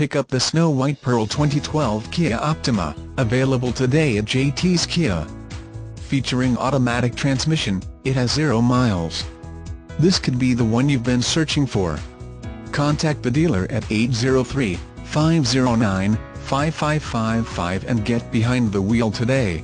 pick up the Snow White Pearl 2012 Kia Optima, available today at JT's Kia. Featuring automatic transmission, it has zero miles. This could be the one you've been searching for. Contact the dealer at 803-509-5555 and get behind the wheel today.